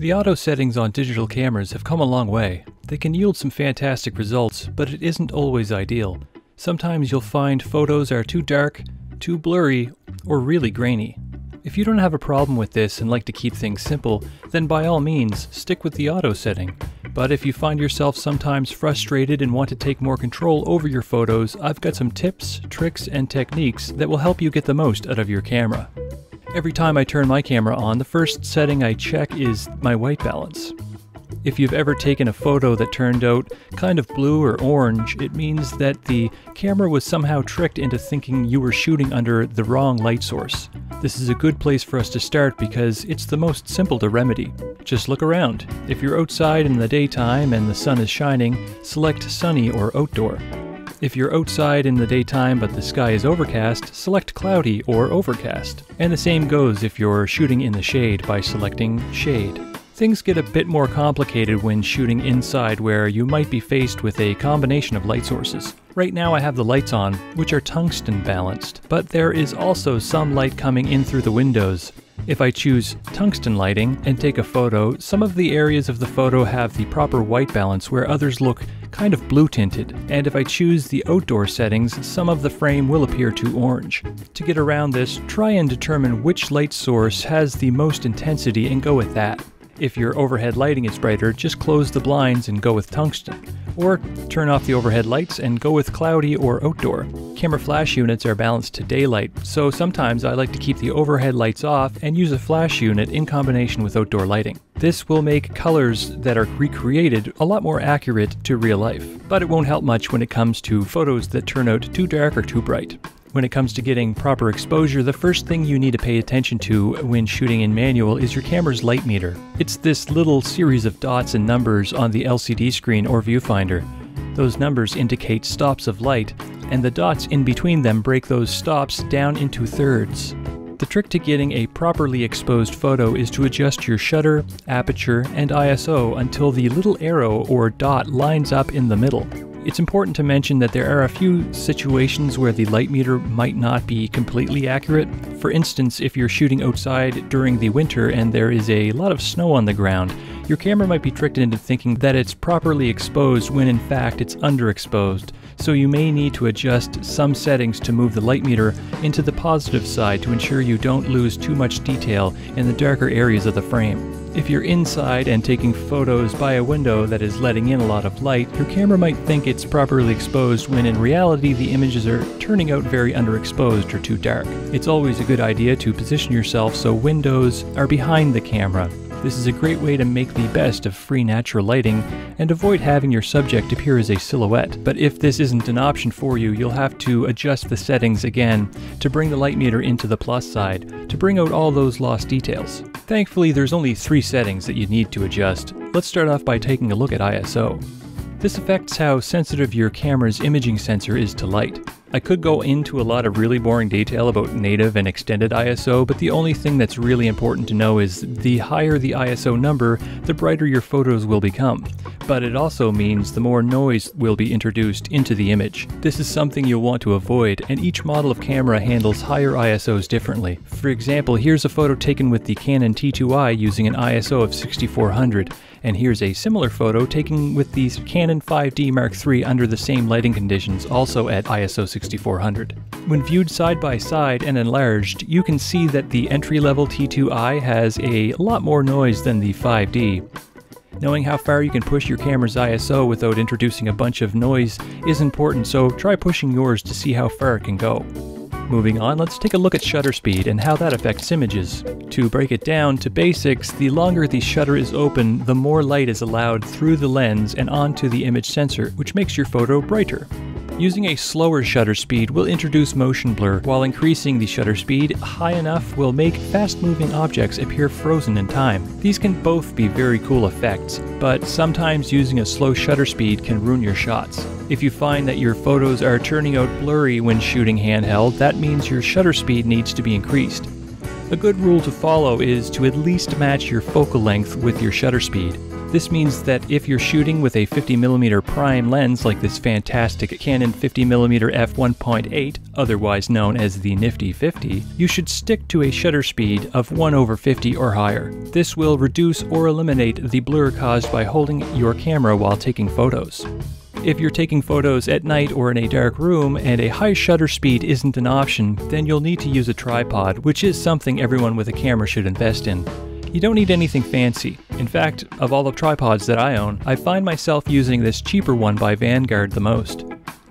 The auto settings on digital cameras have come a long way. They can yield some fantastic results, but it isn't always ideal. Sometimes you'll find photos are too dark, too blurry, or really grainy. If you don't have a problem with this and like to keep things simple, then by all means, stick with the auto setting. But if you find yourself sometimes frustrated and want to take more control over your photos, I've got some tips, tricks, and techniques that will help you get the most out of your camera. Every time I turn my camera on, the first setting I check is my white balance. If you've ever taken a photo that turned out kind of blue or orange, it means that the camera was somehow tricked into thinking you were shooting under the wrong light source. This is a good place for us to start because it's the most simple to remedy. Just look around. If you're outside in the daytime and the sun is shining, select sunny or outdoor. If you're outside in the daytime but the sky is overcast, select cloudy or overcast. And the same goes if you're shooting in the shade by selecting shade. Things get a bit more complicated when shooting inside where you might be faced with a combination of light sources. Right now I have the lights on, which are tungsten balanced, but there is also some light coming in through the windows. If I choose tungsten lighting and take a photo, some of the areas of the photo have the proper white balance where others look kind of blue tinted, and if I choose the outdoor settings, some of the frame will appear too orange. To get around this, try and determine which light source has the most intensity and go with that. If your overhead lighting is brighter, just close the blinds and go with tungsten. Or turn off the overhead lights and go with cloudy or outdoor. Camera flash units are balanced to daylight, so sometimes I like to keep the overhead lights off and use a flash unit in combination with outdoor lighting. This will make colors that are recreated a lot more accurate to real life, but it won't help much when it comes to photos that turn out too dark or too bright. When it comes to getting proper exposure, the first thing you need to pay attention to when shooting in manual is your camera's light meter. It's this little series of dots and numbers on the LCD screen or viewfinder. Those numbers indicate stops of light, and the dots in between them break those stops down into thirds. The trick to getting a properly exposed photo is to adjust your shutter, aperture, and ISO until the little arrow or dot lines up in the middle. It's important to mention that there are a few situations where the light meter might not be completely accurate. For instance, if you're shooting outside during the winter and there is a lot of snow on the ground, your camera might be tricked into thinking that it's properly exposed when in fact it's underexposed. So you may need to adjust some settings to move the light meter into the positive side to ensure you don't lose too much detail in the darker areas of the frame. If you're inside and taking photos by a window that is letting in a lot of light, your camera might think it's properly exposed when in reality the images are turning out very underexposed or too dark. It's always a good idea to position yourself so windows are behind the camera this is a great way to make the best of free natural lighting and avoid having your subject appear as a silhouette. But if this isn't an option for you, you'll have to adjust the settings again to bring the light meter into the plus side to bring out all those lost details. Thankfully, there's only three settings that you need to adjust. Let's start off by taking a look at ISO. This affects how sensitive your camera's imaging sensor is to light. I could go into a lot of really boring detail about native and extended ISO, but the only thing that's really important to know is the higher the ISO number, the brighter your photos will become. But it also means the more noise will be introduced into the image. This is something you'll want to avoid, and each model of camera handles higher ISOs differently. For example, here's a photo taken with the Canon T2i using an ISO of 6400, and here's a similar photo taken with the Canon 5D Mark III under the same lighting conditions, also at ISO 6400. 6400. When viewed side by side and enlarged, you can see that the entry-level T2i has a lot more noise than the 5D. Knowing how far you can push your camera's ISO without introducing a bunch of noise is important, so try pushing yours to see how far it can go. Moving on, let's take a look at shutter speed and how that affects images. To break it down to basics, the longer the shutter is open, the more light is allowed through the lens and onto the image sensor, which makes your photo brighter. Using a slower shutter speed will introduce motion blur, while increasing the shutter speed high enough will make fast-moving objects appear frozen in time. These can both be very cool effects, but sometimes using a slow shutter speed can ruin your shots. If you find that your photos are turning out blurry when shooting handheld, that means your shutter speed needs to be increased. A good rule to follow is to at least match your focal length with your shutter speed. This means that if you're shooting with a 50mm prime lens like this fantastic Canon 50mm f1.8, otherwise known as the Nifty 50, you should stick to a shutter speed of 1 over 50 or higher. This will reduce or eliminate the blur caused by holding your camera while taking photos. If you're taking photos at night or in a dark room and a high shutter speed isn't an option, then you'll need to use a tripod, which is something everyone with a camera should invest in. You don't need anything fancy. In fact, of all the tripods that I own, I find myself using this cheaper one by Vanguard the most.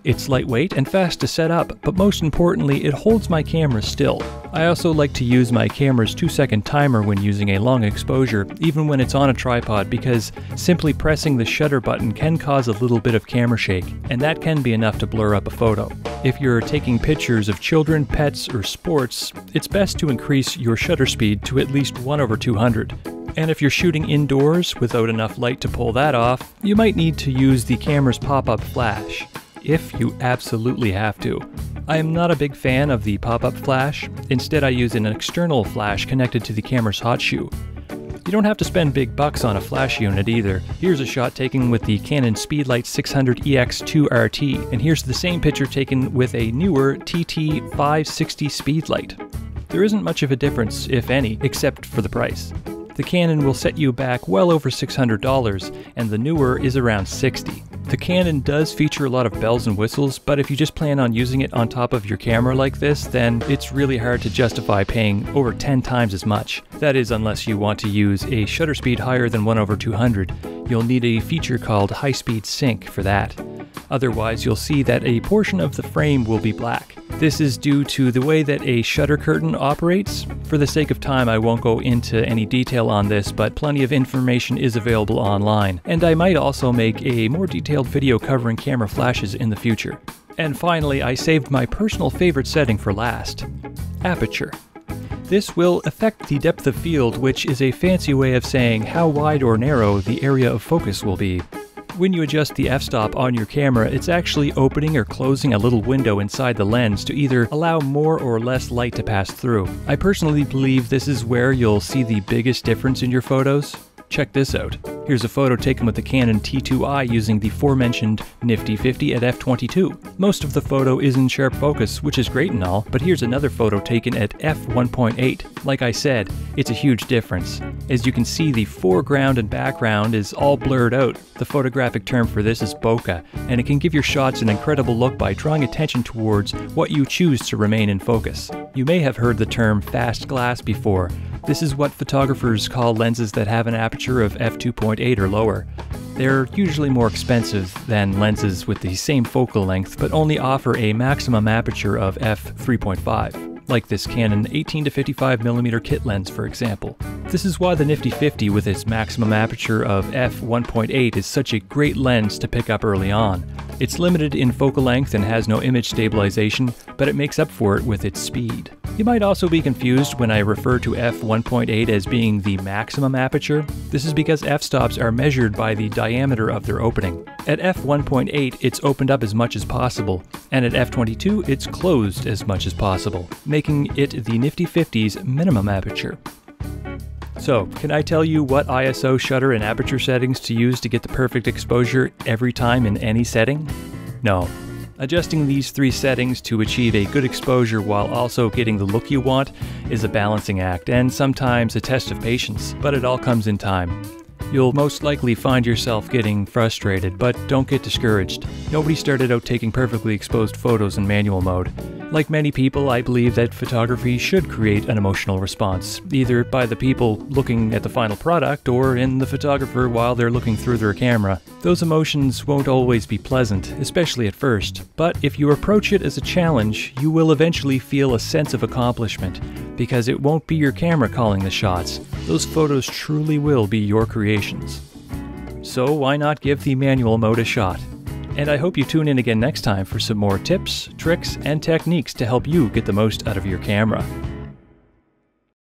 It's lightweight and fast to set up, but most importantly, it holds my camera still. I also like to use my camera's 2 second timer when using a long exposure, even when it's on a tripod, because simply pressing the shutter button can cause a little bit of camera shake, and that can be enough to blur up a photo. If you're taking pictures of children, pets, or sports, it's best to increase your shutter speed to at least 1 over 200. And if you're shooting indoors without enough light to pull that off, you might need to use the camera's pop-up flash if you absolutely have to. I am not a big fan of the pop-up flash, instead I use an external flash connected to the camera's hot shoe. You don't have to spend big bucks on a flash unit either. Here's a shot taken with the Canon Speedlite 600 EX2 RT, and here's the same picture taken with a Neewer TT 560 Speedlite. There isn't much of a difference, if any, except for the price. The Canon will set you back well over $600, and the Neewer is around 60. The Canon does feature a lot of bells and whistles, but if you just plan on using it on top of your camera like this, then it's really hard to justify paying over 10 times as much. That is unless you want to use a shutter speed higher than 1 over 200. You'll need a feature called High Speed Sync for that. Otherwise, you'll see that a portion of the frame will be black. This is due to the way that a shutter curtain operates. For the sake of time, I won't go into any detail on this, but plenty of information is available online. And I might also make a more detailed video covering camera flashes in the future. And finally, I saved my personal favorite setting for last aperture. This will affect the depth of field, which is a fancy way of saying how wide or narrow the area of focus will be. When you adjust the f-stop on your camera, it's actually opening or closing a little window inside the lens to either allow more or less light to pass through. I personally believe this is where you'll see the biggest difference in your photos. Check this out. Here's a photo taken with the Canon T2i using the aforementioned Nifty 50 at f22. Most of the photo is in sharp focus, which is great and all, but here's another photo taken at f1.8. Like I said, it's a huge difference. As you can see, the foreground and background is all blurred out. The photographic term for this is bokeh, and it can give your shots an incredible look by drawing attention towards what you choose to remain in focus. You may have heard the term fast glass before. This is what photographers call lenses that have an aperture of f2.8 or lower. They're usually more expensive than lenses with the same focal length, but only offer a maximum aperture of f3.5 like this Canon 18 to 55mm kit lens for example. This is why the Nifty 50 with its maximum aperture of f1.8 is such a great lens to pick up early on. It's limited in focal length and has no image stabilization, but it makes up for it with its speed. You might also be confused when I refer to f1.8 as being the maximum aperture. This is because f-stops are measured by the diameter of their opening. At f1.8, it's opened up as much as possible, and at f22, it's closed as much as possible, making it the Nifty 50's minimum aperture. So, can I tell you what ISO shutter and aperture settings to use to get the perfect exposure every time in any setting? No, Adjusting these three settings to achieve a good exposure while also getting the look you want is a balancing act and sometimes a test of patience, but it all comes in time. You'll most likely find yourself getting frustrated, but don't get discouraged. Nobody started out taking perfectly exposed photos in manual mode. Like many people, I believe that photography should create an emotional response, either by the people looking at the final product or in the photographer while they're looking through their camera. Those emotions won't always be pleasant, especially at first, but if you approach it as a challenge, you will eventually feel a sense of accomplishment, because it won't be your camera calling the shots. Those photos truly will be your creations. So why not give the manual mode a shot? and I hope you tune in again next time for some more tips, tricks, and techniques to help you get the most out of your camera.